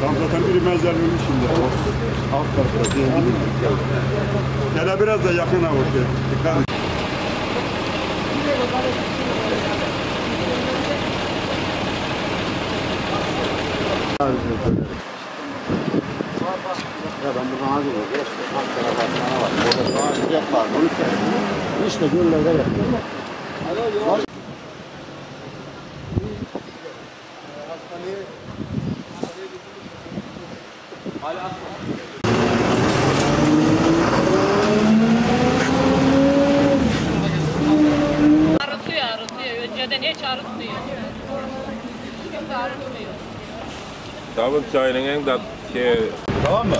Tam zaten biri mezarlığın içinde. Alt tarafta diyebilirim. Gene biraz da yakına bakıyor. Dikkat et. Ya ben buradan hazır ol. Geç. Alt tarafa atmana var. Burada daha yap var. Bunu sen. İşte göllerde yapıyorlar. Arıtıyor arıtıyor. Önceden hiç arıtmıyor. Şimdi arıtmıyor. Davut çayının en dat şey Tamam mı?